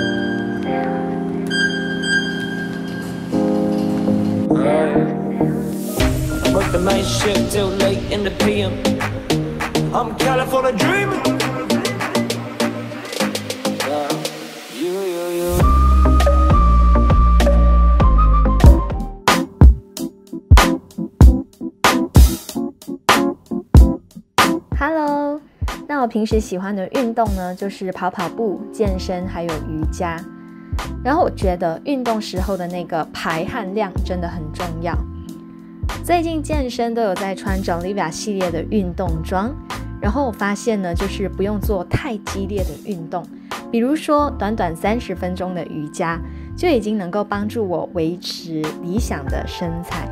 I work the night shift till late in the PM. I'm California dreaming. Hello，那我平时喜欢的运动呢，就是跑跑步、健身，还有瑜伽。然后我觉得运动时候的那个排汗量真的很重要。最近健身都有在穿 j o l i v i a 系列的运动装，然后我发现呢，就是不用做太激烈的运动，比如说短短三十分钟的瑜伽，就已经能够帮助我维持理想的身材。